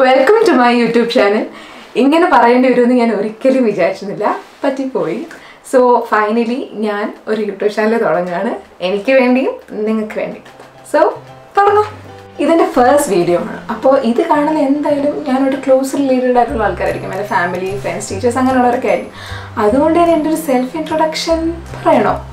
Welcome to my YouTube channel ഇങ്ങനെ പറയേണ്ടി വരുമെന്ന് ഞാൻ ഒരിക്കലും വിചാരിച്ചിരുന്നില്ല. പറ്റിപ്പോയി. സോ ഫൈനലി ഞാൻ ഒരു യൂട്യൂബ് ചാനൽ തുടങ്ങുകയാണ് എനിക്ക് വേണ്ടിയും നിങ്ങൾക്ക് വേണ്ടിയും. സോ തുടങ്ങാം. ഇതെന്റെ ഫസ്റ്റ് വീഡിയോ ആണ്. അപ്പോൾ ഇത് കാണുന്ന എന്തായാലും ഞാനൊരു ക്ലോസ് റിലേറ്റഡ് ആയിട്ടുള്ള ആൾക്കാരായിരിക്കും. എന്റെ ഫാമിലി ഫ്രണ്ട്സ് ടീച്ചേഴ്സ് അങ്ങനെയുള്ളവരൊക്കെ ആയിരിക്കും. അതുകൊണ്ട് തന്നെ എന്റെ ഒരു സെൽഫ് ഇൻട്രൊഡക്ഷൻ പറയണോ?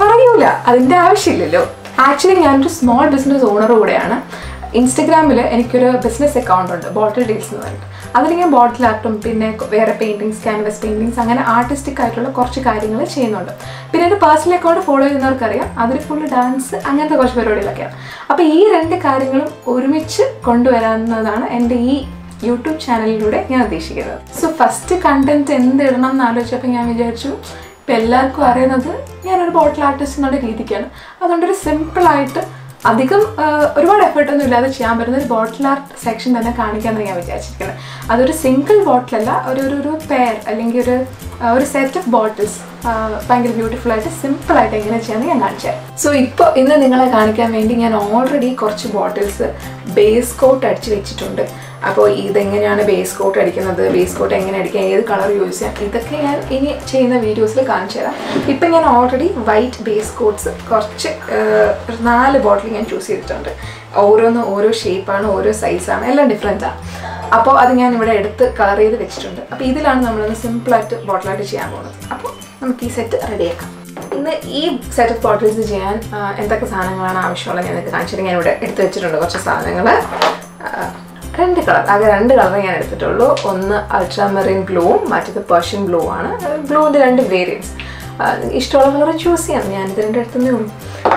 പറയൂല. അതിന്റെ ആവശ്യമില്ലല്ലോ. ആക്ച്വലി ഞാനൊരു സ്മോൾ ബിസിനസ് ഓണർ കൂടെയാണ്. ഇൻസ്റ്റഗ്രാമിൽ എനിക്കൊരു ബിസിനസ് അക്കൗണ്ട് ഉണ്ട് ബോട്ടിൽ ഡീൽസ് എന്ന് പറഞ്ഞിട്ട്. അതിൽ ഞാൻ ബോട്ടിൽ ആർട്ടും പിന്നെ വേറെ പെയിന്റിങ്സ് ക്യാൻവസ് പെയിന്റിങ്സ് അങ്ങനെ ആർട്ടിസ്റ്റിക് ആയിട്ടുള്ള കുറച്ച് കാര്യങ്ങൾ ചെയ്യുന്നുണ്ട്. പിന്നെ എന്റെ പേഴ്സണൽ അക്കൗണ്ട് ഫോളോ ചെയ്യുന്നവർക്കറിയാം അതിൽ ഫുൾ ഡാൻസ് അങ്ങനത്തെ കുറച്ച് പരിപാടികളൊക്കെയാണ് അപ്പോൾ ഈ രണ്ട് കാര്യങ്ങളും ഒരുമിച്ച് കൊണ്ടുവരാവുന്നതാണ് എന്റെ ഈ യൂട്യൂബ് ചാനലിലൂടെ ഞാൻ ഉദ്ദേശിക്കുന്നത്. സോ ഫസ്റ്റ് കണ്ടന്റ് എന്ത് ഇടണം എന്ന് ആലോചിച്ചപ്പോൾ ഞാൻ വിചാരിച്ചു ഇപ്പം എല്ലാവർക്കും അറിയുന്നത് ഞാനൊരു ബോട്ടിൽ ആർട്ടിസ്റ്റ് എന്നുള്ള രീതിക്കാണ്. അതുകൊണ്ടൊരു സിമ്പിളായിട്ട് അധികം ഒരുപാട് എഫേർട്ടൊന്നും ഇല്ലാതെ ചെയ്യാൻ പറ്റുന്ന ഒരു ബോട്ടിൽ ആർട്ട് സെക്ഷൻ തന്നെ കാണിക്കാമെന്ന് ഞാൻ വിചാരിച്ചിരിക്കുന്നത് അതൊരു സിംഗിൾ ബോട്ടിലല്ല ഒരു ഒരു പെയർ അല്ലെങ്കിൽ ഒരു ഒരു സെറ്റ് ഓഫ് ബോട്ടിൽസ് ഭയങ്കര ബ്യൂട്ടിഫുൾ ആയിട്ട് സിമ്പിൾ ആയിട്ട് എങ്ങനെ ചെയ്യാമെന്ന് ഞാൻ കാണിച്ചു തരാം. സോ ഇപ്പോൾ ഇന്ന് നിങ്ങളെ കാണിക്കാൻ വേണ്ടി ഞാൻ ഓൾറെഡി കുറച്ച് ബോട്ടിൽസ് ബേസ് കോട്ട് അടിച്ച് വെച്ചിട്ടുണ്ട്. അപ്പോൾ ഇതെങ്ങനെയാണ് ബേസ് കോട്ട് അടിക്കുന്നത് ബേസ് കോട്ട് എങ്ങനെ അടിക്കാം ഏത് കളർ യൂസ് ചെയ്യാം ഇതൊക്കെ ഞാൻ ഇനി ചെയ്യുന്ന വീഡിയോസിൽ കാണിച്ചു തരാം. ഇപ്പം ഞാൻ ഓൾറെഡി വൈറ്റ് ബേസ് കോട്ട്സ് കുറച്ച് നാല് ബോട്ടിൽ ഞാൻ ചൂസ് ചെയ്തിട്ടുണ്ട്. ഓരോന്ന് ഓരോ ഷേപ്പാണ് ഓരോ സൈസാണ് എല്ലാം ഡിഫറെന്റ് ആണ് അപ്പോൾ അത് ഞാൻ ഇവിടെ എടുത്ത് കളർ ചെയ്ത് വെച്ചിട്ടുണ്ട്. അപ്പോൾ ഇതിലാണ് നമ്മളൊന്ന് സിമ്പിളായിട്ട് ബോട്ടിലായിട്ട് ചെയ്യാൻ പോകുന്നത്. അപ്പോൾ നമുക്ക് ഈ സെറ്റ് റെഡിയാക്കാം. ഇന്ന് ഈ സെറ്റ് ഓഫ് ബോട്ടിൽസ് ചെയ്യാൻ എന്തൊക്കെ സാധനങ്ങളാണ് ആവശ്യമുള്ളത് ഞാൻ കാണിച്ചിട്ട് ഞാൻ ഇവിടെ എടുത്ത് വെച്ചിട്ടുണ്ട് കുറച്ച് സാധനങ്ങൾ രണ്ട് കളർ ആകെ രണ്ട് കളർ ഞാൻ എടുത്തിട്ടുള്ളൂ. ഒന്ന് അൾട്രാമെറിൻ ബ്ലൂവും മറ്റേത് പേർഷ്യൻ ബ്ലൂ ആണ്. ബ്ലൂവിന്റെ രണ്ട് വേരിയൻസ് ഇഷ്ടമുള്ള കളർ ചൂസ് ചെയ്യാം. ഞാനിത് രണ്ട് എടുത്തതേ ഉള്ളൂ.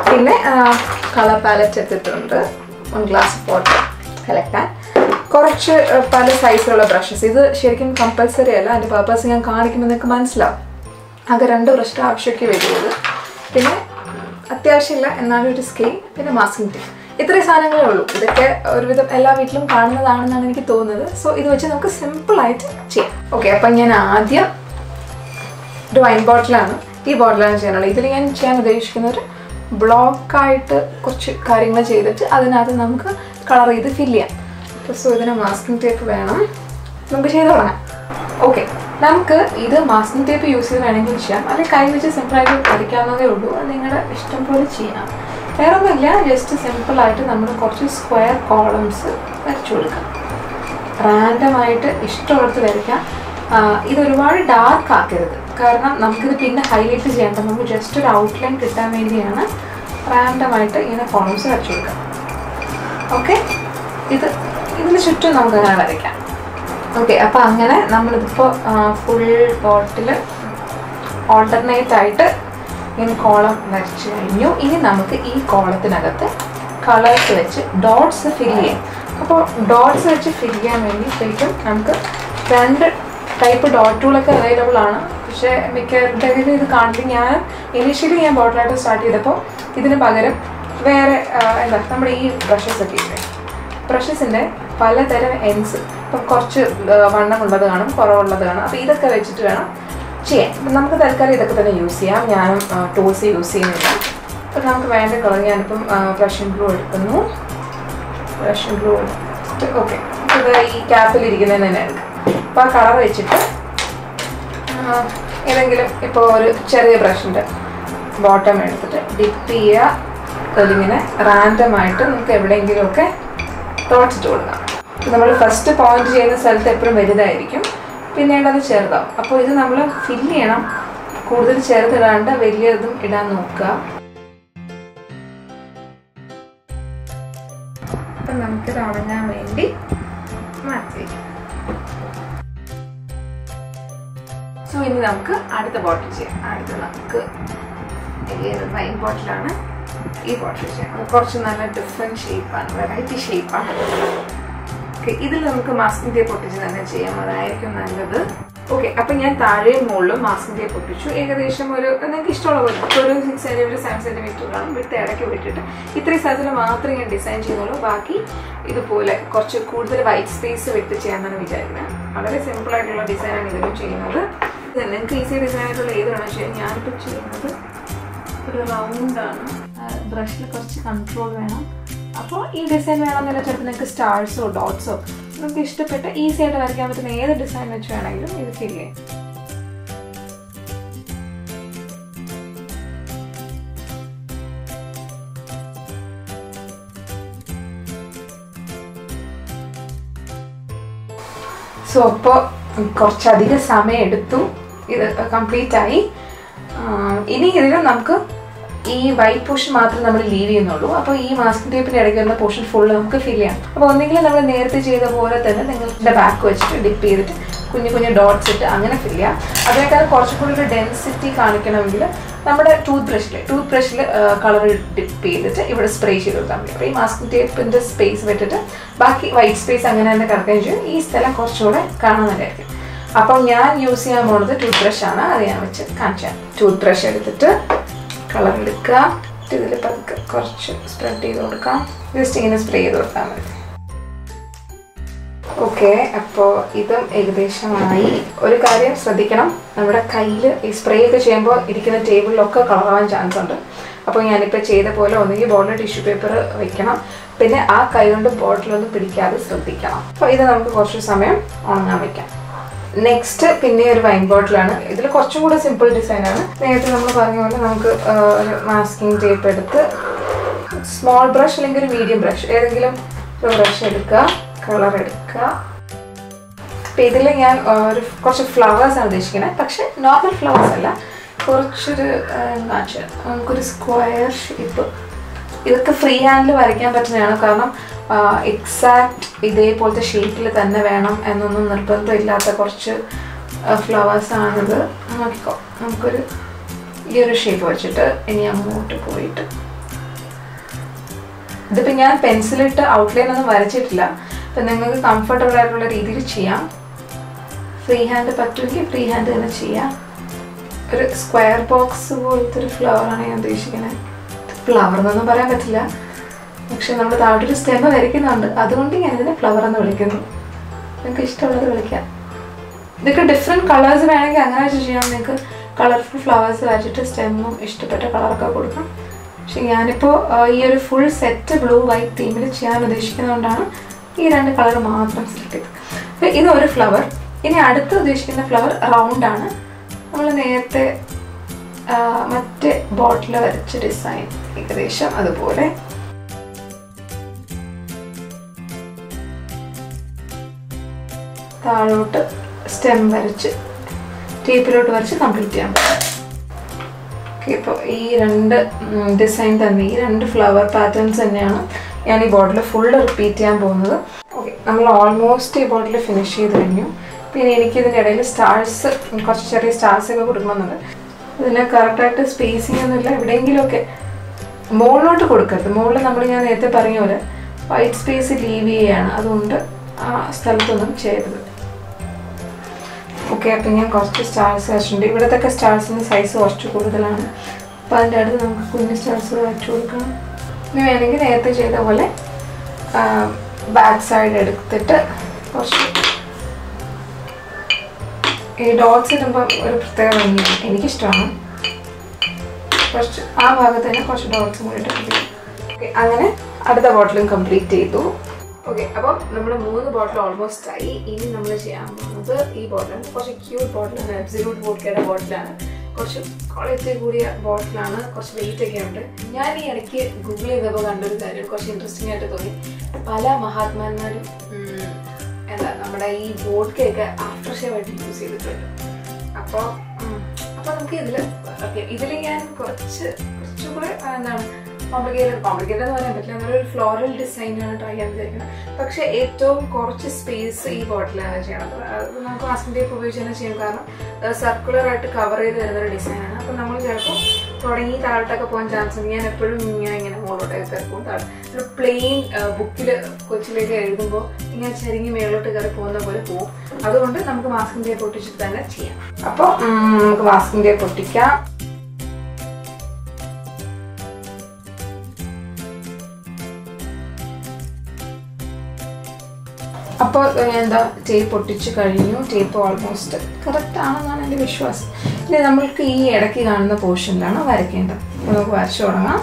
പിന്നെ കളർ പാലറ്റ് എടുത്തിട്ടുണ്ട്. ഗ്ലാസ് വാട്ടർ കലക്കാൻ കുറച്ച് പല സൈസിലുള്ള ബ്രഷസ് ഇത് ശരിക്കും കമ്പൽസറി അല്ല. അതിന്റെ പർപ്പസ് ഞാൻ കാണിക്കുമ്പോൾ നിങ്ങൾക്ക് മനസ്സിലാവും. ആകെ രണ്ട് ബ്രഷിന്റെ ആവശ്യമൊക്കെ വരുന്നത്. പിന്നെ അത്യാവശ്യമില്ല. എന്നാലും ഒരു സ്കെയിൽ പിന്നെ മാസ്കിംഗ് ടേപ്പ് ഇത്രയും സാധനങ്ങളേ ഉള്ളൂ. ഇതൊക്കെ ഒരുവിധം എല്ലാ വീട്ടിലും കാണുന്നതാണെന്നാണ് എനിക്ക് തോന്നുന്നത്. സോ ഇത് വെച്ച് നമുക്ക് സിമ്പിളായിട്ട് ചെയ്യാം. ഓക്കെ അപ്പം ഞാൻ ആദ്യം ഒരു വൈൻ ബോട്ടിലാണ് ഈ ബോട്ടിലാണ് ചെയ്യാനുള്ളത്. ഇതിൽ ഞാൻ ചെയ്യാൻ ഉദ്ദേശിക്കുന്ന ഒരു ബ്ലോക്കായിട്ട് കുറച്ച് കാര്യങ്ങൾ ചെയ്തിട്ട് അതിനകത്ത് നമുക്ക് കളർ ചെയ്ത് ഫില്ല് ചെയ്യാം. സോ ഇതിന് മാസ്കിംഗ് ടേപ്പ് വേണം. നമുക്ക് ചെയ്ത് തുടങ്ങാം. ഓക്കെ നമുക്ക് ഇത് മാസ്കിംഗ് ടേപ്പ് യൂസ് ചെയ്ത് വേണമെങ്കിൽ ചെയ്യാം. അല്ലെങ്കിൽ കൈ വെച്ച് സിമ്പിളായിട്ട് പഠിക്കാവുന്നതേ ഉള്ളൂ. അത് നിങ്ങളുടെ ഇഷ്ടം പോലെ ചെയ്യാം. വേറെ ഒന്നുമില്ല ജസ്റ്റ് സിമ്പിളായിട്ട് നമ്മൾ കുറച്ച് സ്ക്വയർ കോളംസ് വരച്ചു കൊടുക്കാം. റാൻഡമായിട്ട് ഇഷ്ടമുള്ളത് വരയ്ക്കാം. ഇതൊരുപാട് ഡാർക്ക് ആക്കരുത്. കാരണം നമുക്കിത് പിന്നെ ഹൈലൈറ്റ് ചെയ്യേണ്ട. നമുക്ക് ജസ്റ്റ് ഒരു ഔട്ട്ലൈൻ കിട്ടാൻ വേണ്ടിയാണ് റാൻഡമായിട്ട് ഇങ്ങനെ കോളംസ് വരച്ചു കൊടുക്കുക. ഓക്കെ ഇത് ഇതിന് ചുറ്റും നമുക്ക് അങ്ങനെ വരയ്ക്കാം. ഓക്കെ അപ്പോൾ അങ്ങനെ നമ്മളിതിപ്പോൾ ഫുൾ ബോട്ടിൽ ഓൾട്ടർനേറ്റ് ആയിട്ട് ഇങ്ങനെ കോളം വരച്ച് കഴിഞ്ഞു. ഇനി നമുക്ക് ഈ കോളത്തിനകത്ത് കളേഴ്സ് വെച്ച് ഡോട്ട്സ് ഫിൽ ചെയ്യാം. അപ്പോൾ ഡോട്ട്സ് വെച്ച് ഫിൽ ചെയ്യാൻ വേണ്ടിയിട്ടേക്കും നമുക്ക് രണ്ട് ടൈപ്പ് ഡോട്ടുകളൊക്കെ അവൈലബിൾ ആണ്. പക്ഷേ മിക്കവരുടെ കയ്യിൽ ഇത് കാണുമ്പോൾ ഞാൻ ഇനീഷ്യലി ഞാൻ ബോട്ടിലായിട്ട് സ്റ്റാർട്ട് ചെയ്തപ്പോൾ ഇതിന് പകരം വേറെ എന്താ നമ്മുടെ ഈ ബ്രഷസ് ഒക്കെ ഇല്ലേ? ബ്രഷസിന്റെ പലതരം എൻസ് ഇപ്പം കുറച്ച് വണ്ണമുള്ളത് കാണും കുറവുള്ളത് കാണും. അപ്പോൾ ഇതൊക്കെ വെച്ചിട്ട് വേണം ചെയ്യാൻ. അപ്പം നമുക്ക് തൽക്കാലം ഇതൊക്കെ തന്നെ യൂസ് ചെയ്യാം. ഞാനും ടൂൾസ് യൂസ് ചെയ്യുന്നില്ല അപ്പം നമുക്ക് വേണ്ട കളർ ഞാനിപ്പം ബ്രഷൻ ബ്ലൂ എടുക്കുന്നു. ബ്രഷൻ ബ്ലൂ എടുത്തിട്ട് ഓക്കെ ഇത് ഈ ക്യാപ്പിൽ ഇരിക്കുന്നതിന് തന്നെ എടുക്കും അപ്പോൾ ആ കളർ വെച്ചിട്ട് ഏതെങ്കിലും ഇപ്പോൾ ഒരു ചെറിയ ബ്രഷിന്റെ ബോട്ടം എടുത്തിട്ട് ഡിപ്പ് ചെയ്യുക. അതിലിങ്ങനെ റാൻഡമായിട്ട് നമുക്ക് എവിടെയെങ്കിലുമൊക്കെ തുടച്ചിട്ട് കൊടുക്കാം. നമ്മൾ ഫസ്റ്റ് പോയിന്റ് ചെയ്യുന്ന സ്ഥലത്ത് എപ്പോഴും വലുതായിരിക്കും. പിന്നീട് അത് ചെറുതാവും. അപ്പോൾ ഇത് നമ്മൾ ഫില്ല് ചെയ്യണം. കൂടുതൽ ചെറുതിടാണ്ട് വലിയതും ഇടാൻ നോക്കുക. അപ്പം നമുക്ക് തുടങ്ങാൻ വേണ്ടി മാറ്റി സോ ഇനി നമുക്ക് അടുത്ത ബോട്ടിൽ ചെയ്യാം. അടുത്ത നമുക്ക് വൈൻ ബോട്ടിലാണ് ഈ ബോട്ടിൽ ചെയ്യാം. കുറച്ച് നല്ല ഡിഫറെന്റ് ഷേപ്പാണ് വെറൈറ്റി ഷേപ്പാണ് ഓക്കെ ഇതിൽ നമുക്ക് മാസ്കിംഗ് ടേപ്പ് ഒട്ടിച്ച് തന്നെ ചെയ്യാം. അതായിരിക്കും നല്ലത്. ഓക്കെ അപ്പം ഞാൻ താഴെയും മുകളിലും മാസ്കിംഗ് ടേപ്പ് ഒട്ടിച്ചു ഏകദേശം ഒരു നിങ്ങൾക്ക് ഇഷ്ടമുള്ള പോലെ ഒരു സിക്സ് സെന്റിമീറ്റർ സെവൻ സെന്റിമീറ്റർ കാണും വിട്ട് ഇടയ്ക്ക് വിട്ടിട്ട് ഇത്രയും സ്ഥലത്തിൽ മാത്രമേ ഞാൻ ഡിസൈൻ ചെയ്യുന്നുള്ളൂ. ബാക്കി ഇതുപോലെ കുറച്ച് കൂടുതൽ വൈറ്റ് സ്പേസ് വിട്ട് ചെയ്യാമെന്നാണ് വിചാരിക്കുന്നത്. വളരെ സിമ്പിൾ ആയിട്ടുള്ള ഡിസൈനാണ് ഇതിലും ചെയ്യുന്നത്. നിങ്ങൾക്ക് ഈസി ഡിസൈൻ ആയിട്ടുള്ള ഏത് വേണം പക്ഷേ ഞാനിപ്പോൾ ചെയ്യുന്നത് ഒരു റൗണ്ടാണ് ബ്രഷിൽ കുറച്ച് കൺട്രോൾ വേണം. അപ്പോൾ ഈ ഡിസൈൻ വേണമെന്നില്ല ചിലപ്പോൾ നിങ്ങൾക്ക് സ്റ്റാർസോ ഡോട്ട്സോ നിങ്ങൾക്ക് ഇഷ്ടപ്പെട്ട ഈസി ആയിട്ട് വരയ്ക്കാൻ പറ്റുന്ന ഏത് ഡിസൈൻ വെച്ച് വേണമെങ്കിലും ഇത് ചെയ്യാം. സോ അപ്പോൾ കുറച്ചധികം സമയം എടുത്തു. ഇത് കംപ്ലീറ്റ് ആയി. ഇനി ഇതിൽ നമുക്ക് ഈ വൈറ്റ് പോർഷൻ മാത്രം നമ്മൾ ലീവ് ചെയ്യുന്നുള്ളൂ. അപ്പോൾ ഈ മാസ്ക് ടേപ്പിന്റെ ഇടയ്ക്ക് വരുന്ന പോർഷൻ ഫുൾ നമുക്ക് ഫിൽ ചെയ്യാം. അപ്പോൾ ഒന്നെങ്കിൽ നമ്മൾ നേരത്തെ ചെയ്ത പോലെ തന്നെ നിങ്ങളുടെ ബാക്ക് വെച്ചിട്ട് ഡിപ്പ് ചെയ്തിട്ട് കുഞ്ഞു കുഞ്ഞു ഡോട്ട്സ് ഇട്ട് അങ്ങനെ ഫിൽ ചെയ്യാം. അതിനേക്കാൾ കുറച്ചും കൂടി ഒരു ഡെൻസിറ്റി കാണിക്കണമെങ്കിൽ നമ്മുടെ ടൂത്ത് ബ്രഷിൽ ടൂത്ത് ബ്രഷിൽ കളർ ഡിപ്പ് ചെയ്തിട്ട് ഇവിടെ സ്പ്രേ ചെയ്ത് കൊടുത്താൽ മതി. അപ്പോൾ ഈ മാസ്ക് ടേപ്പിന്റെ സ്പേസ് വിട്ടിട്ട് ബാക്കി വൈറ്റ് സ്പേസ് അങ്ങനെ തന്നെ കറക്റ്റ് ചെയ്യും. ഈ സ്ഥലം കുറച്ചുകൂടെ കാണാൻ അപ്പം ഞാൻ യൂസ് ചെയ്യാൻ പോകുന്നത് ടൂത്ത് ബ്രഷാണ് അത് ഞാൻ വെച്ച് കാണിച്ചാൽ ടൂത്ത് ബ്രഷ് എടുത്തിട്ട് കളർ എടുക്കുക ഇതിൽ പതുക്കെ കുറച്ച് സ്പ്രെഡ് ചെയ്ത് കൊടുക്കാം ജസ്റ്റ് ഇങ്ങനെ സ്പ്രേ ചെയ്ത് കൊടുത്താൽ മതി. ഓക്കെ അപ്പോൾ ഇതും ഏകദേശമായി. ഒരു കാര്യം ശ്രദ്ധിക്കണം. നമ്മുടെ കയ്യിൽ ഈ സ്പ്രേ ഒക്കെ ചെയ്യുമ്പോൾ ഇരിക്കുന്ന ടേബിളിലൊക്കെ കളറാവാൻ ചാൻസ് ഉണ്ട്. അപ്പോൾ ഞാനിപ്പോൾ ചെയ്ത പോലെ ഒന്നുകിൽ ബോർഡിൽ ടിഷ്യൂ പേപ്പർ വെക്കണം. പിന്നെ ആ കൈ കൊണ്ട് ബോട്ടിലൊന്നും പിടിക്കാതെ ശ്രദ്ധിക്കണം. അപ്പോൾ ഇത് നമുക്ക് കുറച്ച് സമയം ഉണങ്ങാൻ വെക്കാം. നെക്സ്റ്റ് പിന്നെ ഒരു വൈൻ ബോട്ടിലാണ് ഇതിൽ കുറച്ചും കൂടെ സിമ്പിൾ ഡിസൈനാണ് നേരത്തെ നമ്മൾ പറഞ്ഞ പോലെ നമുക്ക് ഒരു മാസ്കിങ് ടേപ്പ് എടുത്ത് സ്മോൾ ബ്രഷ് അല്ലെങ്കിൽ ഒരു മീഡിയം ബ്രഷ് ഏതെങ്കിലും ഒരു ബ്രഷ് എടുക്കുക കളർ എടുക്കുക. അപ്പം ഇതിൽ ഞാൻ ഒരു കുറച്ച് ഫ്ലവേഴ്സ് ആണ് ഉദ്ദേശിക്കുന്നത് പക്ഷെ നോർമൽ ഫ്ലവേഴ്സ് അല്ല കുറച്ചൊരു നമുക്കൊരു സ്ക്വയർ ഷേപ്പ് ഇതൊക്കെ ഫ്രീ ഹാൻഡിൽ വരയ്ക്കാൻ പറ്റുന്നതാണ്. കാരണം എക്സാക്ട് ഇതേപോലത്തെ ഷേപ്പിൽ തന്നെ വേണം എന്നൊന്നും നിർബന്ധമില്ലാത്ത കുറച്ച് ഫ്ലവേഴ്സ് ആണിത്. നോക്കിക്കോ. നമുക്കൊരു ഈ ഒരു ഷേപ്പ് വെച്ചിട്ട് ഇനി അങ്ങോട്ട് പോയിട്ട്. ഇതിപ്പോൾ ഞാൻ പെൻസിലിട്ട് ഔട്ട്ലൈൻ ഒന്നും വരച്ചിട്ടില്ല. അപ്പം നിങ്ങൾക്ക് കംഫർട്ടബിൾ ആയിട്ടുള്ള രീതിയിൽ ചെയ്യാം. ഫ്രീ ഹാൻഡ് പറ്റുമെങ്കിൽ ഫ്രീ ഹാൻഡ് തന്നെ ചെയ്യാം. ഒരു സ്ക്വയർ ബോക്സ് പോലത്തെ ഒരു ഫ്ലവറാണ് ഞാൻ ഉദ്ദേശിക്കുന്നത് ഫ്ലവർ എന്നൊന്നും പറയാൻ പറ്റില്ല. പക്ഷെ നമ്മൾ താഴെ ഒരു സ്റ്റെമ വരയ്ക്കുന്നുണ്ട്. അതുകൊണ്ട് ഞാൻ ഇതിനെ ഫ്ലവർ എന്ന് വിളിക്കുന്നു. നിങ്ങൾക്ക് ഇഷ്ടമുള്ളത് വിളിക്കാം. ഇതൊക്കെ ഡിഫറെന്റ് കളേഴ്സ് വേണമെങ്കിൽ അങ്ങനെ ചെയ്യാം. നിങ്ങൾക്ക് കളർഫുൾ ഫ്ലവേഴ്സ് വരച്ചിട്ട് സ്റ്റെമ്മും ഇഷ്ടപ്പെട്ട കളറൊക്കെ കൊടുക്കാം. പക്ഷെ ഞാനിപ്പോൾ ഈ ഒരു ഫുൾ സെറ്റ് ബ്ലൂ വൈറ്റ് തീമിൽ ചെയ്യാൻ ഉദ്ദേശിക്കുന്നതുകൊണ്ടാണ് ഈ രണ്ട് കളർ മാത്രം സെലക്ട് ചെയ്തത്. അപ്പോൾ ഇത് ഒരു ഫ്ലവർ ഇനി അടുത്ത് ഉദ്ദേശിക്കുന്ന ഫ്ലവർ റൗണ്ടാണ് നമ്മൾ നേരത്തെ മറ്റേ ബോട്ടിൽ വരച്ച ഡിസൈൻ ഏകദേശം അതുപോലെ. താഴോട്ട് സ്റ്റെം വരച്ച് ടേപ്പിലോട്ട് വരച്ച് കംപ്ലീറ്റ് ചെയ്യാൻ ഓക്കെ ഇപ്പോൾ ഈ രണ്ട് ഡിസൈൻ തന്നെ ഈ രണ്ട് ഫ്ലവർ പാറ്റേൺസ് തന്നെയാണ് ഞാൻ ഈ ബോട്ടിൽ ഫുള്ള് റിപ്പീറ്റ് ചെയ്യാൻ പോകുന്നത്. ഓക്കെ നമ്മൾ ഓൾമോസ്റ്റ് ഈ ബോട്ടിൽ ഫിനിഷ് ചെയ്ത് കഴിഞ്ഞു. പിന്നെ എനിക്ക് ഇതിന്റെ ഇടയിൽ സ്റ്റാർസ് കുറച്ച് ചെറിയ സ്റ്റാർസ് ഒക്കെ കൊടുക്കണമെന്നുണ്ട്. ഇതിന് കറക്റ്റായിട്ട് സ്പേസിങ് ഒന്നുമില്ല. എവിടെയെങ്കിലുമൊക്കെ മുകളിലോട്ട് കൊടുക്കരുത്. മുകളിൽ നമ്മൾ ഞാൻ നേരത്തെ പറഞ്ഞ പോലെ വൈറ്റ് സ്പേസ് ലീവ് ചെയ്യുകയാണ് അതുകൊണ്ട് ആ സ്ഥലത്തൊന്നും ചെയ്യരുത് ഓക്കെ അപ്പം ഞാൻ കുറച്ച് സ്റ്റാർസ് വെച്ചിട്ടുണ്ട് ഇവിടത്തൊക്കെ സ്റ്റാർസിന്റെ സൈസ് കുറച്ച് കൂടുതലാണ്. അപ്പോൾ അതിന്റെ അടുത്ത് നമുക്ക് കുഞ്ഞ് സ്റ്റാർസ് വരച്ചു കൊടുക്കണം ഇനി വേണമെങ്കിൽ നേരത്തെ ചെയ്ത പോലെ ബാക്ക് സൈഡ് എടുത്തിട്ട് കുറച്ച് ഈ ഡോട്ട്സ് ഇടുമ്പോൾ ഒരു പ്രത്യേക ഭംഗിയാണ് എനിക്കിഷ്ടമാണ് കുറച്ച് ആ ഭാഗത്ത് തന്നെ കുറച്ച് ഡോട്ട്സും കൂടി ഇട്ടിട്ട് ഓക്കെ അങ്ങനെ അടുത്ത ബോട്ടിലും കംപ്ലീറ്റ് ചെയ്തു. ഓക്കെ അപ്പം നമ്മൾ മൂന്ന് ബോട്ടിൽ ഓൾമോസ്റ്റ് ആയി. ഇനി നമ്മൾ ചെയ്യാൻ പോകുന്നത് ഈ ബോട്ടിലാണ് കുറച്ച് ക്യൂട്ട് ബോട്ടിലാണ് എബ്സിലൂട്ട് ബോട്ടിയുടെ ബോട്ടിലാണ് കുറച്ച് ക്വാളിറ്റി കൂടിയ ബോട്ടിലാണ് കുറച്ച് വെയിറ്റ് ഒക്കെ ഉണ്ട്. ഞാൻ ഈ ഇടയ്ക്ക് ഗൂഗിൾ ചെയ്തപ്പോൾ കണ്ടൊരു കാര്യം കുറച്ച് ഇൻട്രസ്റ്റിംഗ് ആയിട്ട് തോന്നി. പല മഹാത്മാന്മാരും നമ്മുടെ ഈ വോഡ്ക്കയൊക്കെ ആഫ്റ്റർ ഷേവ് ആയിട്ട് യൂസ് ചെയ്തിട്ടുണ്ട്. അപ്പോൾ അപ്പോൾ നമുക്ക് ഇതിൽ ഓക്കെ ഇതിൽ ഞാൻ കുറച്ച് കുറച്ചുകൂടെ എന്താണ് കോംപ്ലിക്കേറ്റഡ് കോംപ്ലിക്കേറ്റഡ് എന്ന് പറയാൻ പറ്റില്ല. നമ്മളൊരു ഫ്ലോറൽ ഡിസൈനാണ് ട്രൈ ചെയ്യാൻ വിചാരിക്കുന്നത്. പക്ഷെ ഏറ്റവും കുറച്ച് സ്പേസ് ഈ ബോട്ടിലാണ് ചെയ്യണത് അത് നമുക്ക് ആസ്റ്റിന്റെ ഉപയോഗിച്ച് തന്നെ ചെയ്യും. കാരണം സർക്കുലർ ആയിട്ട് കവർ ചെയ്ത് വരുന്നൊരു ഡിസൈനാണ് അപ്പോൾ നമ്മൾ ചിലപ്പോൾ തുടങ്ങി താഴോട്ടൊക്കെ പോകാൻ ചാൻസ് ഉണ്ട്. ഞാൻ എപ്പോഴും ഇങ്ങനെ ഇങ്ങനെ മുകളിലോട്ടൊക്കെ കയറി താഴെ ഒരു പ്ലെയിൻ ബുക്കിൽ കൊച്ചിലേക്ക് എഴുതുമ്പോൾ ഇങ്ങനെ ചരിങ്ങി മേളിലോട്ട് കയറി പോകുന്ന പോലെ പോകും അതുകൊണ്ട് നമുക്ക് മാസ്കിന്റെ പൊട്ടിച്ചിട്ട് തന്നെ ചെയ്യാം. അപ്പോൾ നമുക്ക് മാസ്കിന്റെ പൊട്ടിക്കാം അപ്പോൾ എന്താ ടേപ്പ് ഒട്ടിച്ച് കഴിഞ്ഞു. ടേപ്പ് ഓൾമോസ്റ്റ് കറക്റ്റ് ആണെന്നാണ് എന്റെ വിശ്വാസം. ഇനി നമ്മൾക്ക് ഈ ഇടയ്ക്ക് കാണുന്ന പോർഷനിലാണ് വരയ്ക്കേണ്ടത്. നമുക്ക് വരച്ചു തുടങ്ങാം.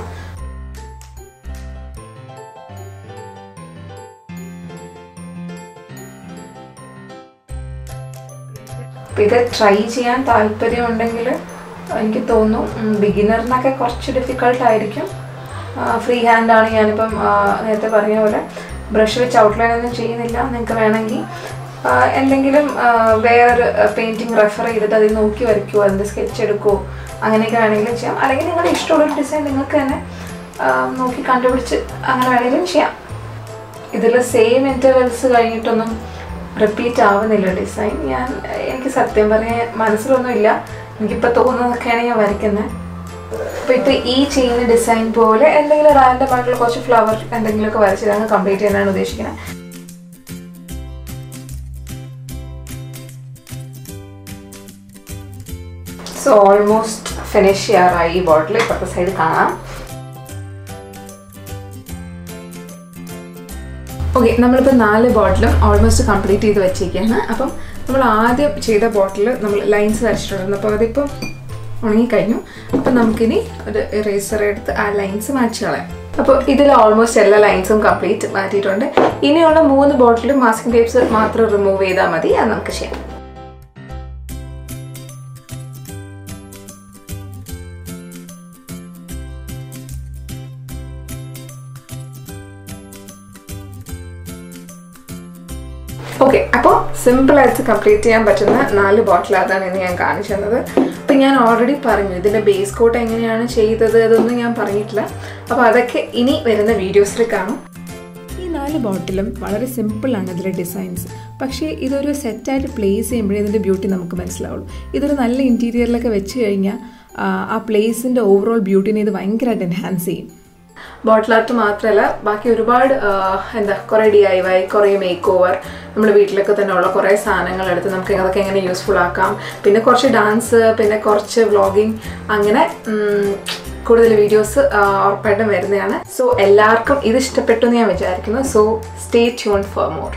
ഇത് ട്രൈ ചെയ്യാൻ താല്പര്യമുണ്ടെങ്കിൽ എനിക്ക് തോന്നുന്നു ബിഗിനറിനൊക്കെ കുറച്ച് ഡിഫിക്കൾട്ട് ആയിരിക്കും. ഫ്രീ ഹാൻഡാണ് ഞാനിപ്പം നേരത്തെ പറഞ്ഞ പോലെ. ബ്രഷ് വെച്ച് ഔട്ട്ലൈൻ ഒന്നും ചെയ്യുന്നില്ല. നിങ്ങൾക്ക് വേണമെങ്കിൽ എന്തെങ്കിലും വേറൊരു പെയിന്റിങ് റെഫർ ചെയ്തിട്ട് അതിൽ നോക്കി വരയ്ക്കുമോ അതിന്റെ സ്കെച്ച് എടുക്കുമോ അങ്ങനെയൊക്കെ വേണമെങ്കിലും ചെയ്യാം. അല്ലെങ്കിൽ നിങ്ങളുടെ ഇഷ്ടമുള്ളൊരു ഡിസൈൻ നിങ്ങൾക്ക് തന്നെ നോക്കി കണ്ടുപിടിച്ച് അങ്ങനെ വേണമെങ്കിലും ചെയ്യാം. ഇതിൽ സെയിം ഇന്റർവെൽസ് കഴിഞ്ഞിട്ടൊന്നും റിപ്പീറ്റ് ആവുന്നില്ല ഡിസൈൻ ഞാൻ എനിക്ക് സത്യം പറഞ്ഞാൽ മനസ്സിലൊന്നുമില്ല. എനിക്കിപ്പോൾ തോന്നുന്നതൊക്കെയാണ് ഞാൻ വരയ്ക്കുന്നത് ഇപ്പോൾ ഈ ചെയ്യുന്ന ഡിസൈൻ പോലെ എന്തെങ്കിലും റാൻഡം ആയിട്ടുള്ള കുറച്ച് ഫ്ലവർ എന്തെങ്കിലുമൊക്കെ വരച്ച് അങ്ങ് കംപ്ലീറ്റ് ചെയ്യാനാണ് ഉദ്ദേശിക്കുന്നത്. സോ ഓൾമോസ്റ്റ് ഫിനിഷ് ചെയ്യാറായി ഈ ബോട്ടിൽ ഇപ്പുറത്തെ സൈഡ് കാണാം. ഓക്കെ നമ്മളിപ്പോൾ നാല് ബോട്ടിലും ഓൾമോസ്റ്റ് കംപ്ലീറ്റ് ചെയ്ത് വെച്ചിരിക്കുകയാണ്. അപ്പം നമ്മൾ ആദ്യം ചെയ്ത ബോട്ടിൽ നമ്മൾ ലൈൻസ് വരച്ചിട്ടുണ്ടായിരുന്നു. അപ്പോൾ അതിപ്പം ഉണങ്ങിക്കഴിഞ്ഞു. അപ്പം നമുക്കിനി ഒരു ഇറേസർ എടുത്ത് ആ ലൈൻസ് മാറ്റി കളയാം. അപ്പോൾ ഇതിൽ ഓൾമോസ്റ്റ് എല്ലാ ലൈൻസും കംപ്ലീറ്റ് മാറ്റിയിട്ടുണ്ട്. ഇനിയുള്ള മൂന്ന് ബോട്ടിലും മാസ്കിംഗ് ടേപ്സ് മാത്രം റിമൂവ് ചെയ്താൽ മതി. അത് നമുക്ക് ചെയ്യാം. സിമ്പിളായിട്ട് കംപ്ലീറ്റ് ചെയ്യാൻ പറ്റുന്ന നാല് ബോട്ടിൽ അതാണ് ഇന്ന് ഞാൻ കാണിച്ചു തന്നത് അപ്പം ഞാൻ ഓൾറെഡി പറഞ്ഞു ഇതിന്റെ ബേസ് കോട്ട് എങ്ങനെയാണ് ചെയ്തത് അതൊന്നും ഞാൻ പറഞ്ഞിട്ടില്ല. അപ്പോൾ അതൊക്കെ ഇനി വരുന്ന വീഡിയോസിൽ കാണും. ഈ നാല് ബോട്ടിലും വളരെ സിമ്പിളാണ് ഇതിലെ ഡിസൈൻസ് പക്ഷേ ഇതൊരു സെറ്റായിട്ട് പ്ലേസ് ചെയ്യുമ്പോഴേ ഇതിന്റെ ബ്യൂട്ടി നമുക്ക് മനസ്സിലാവുള്ളൂ. ഇതൊരു നല്ല ഇന്റീരിയറിലൊക്കെ വെച്ച് കഴിഞ്ഞാൽ ആ, പ്ലേസിന്റെ ഓവറോൾ ബ്യൂട്ടിനെ ഇത് ഭയങ്കരമായിട്ട് എൻഹാൻസ് ചെയ്യും. ബോട്ടിൽ ആർട്ട് മാത്രമല്ല ബാക്കി ഒരുപാട് എന്താ കുറേ ഡി ഐ വൈ കുറേ മേക്ക് ഓവർ നമ്മുടെ വീട്ടിലൊക്കെ തന്നെ ഉള്ള കുറേ സാധനങ്ങൾ എടുത്ത് നമുക്ക് അതൊക്കെ എങ്ങനെ യൂസ്ഫുൾ ആക്കാം. പിന്നെ കുറച്ച് ഡാൻസ് പിന്നെ കുറച്ച് വ്ളോഗിങ് അങ്ങനെ കൂടുതൽ വീഡിയോസ് ഉറപ്പായിട്ടും വരുന്നതാണ്. സോ എല്ലാവർക്കും ഇത് ഇഷ്ടപ്പെട്ടു എന്ന് ഞാൻ വിചാരിക്കുന്നു. So stay tune for more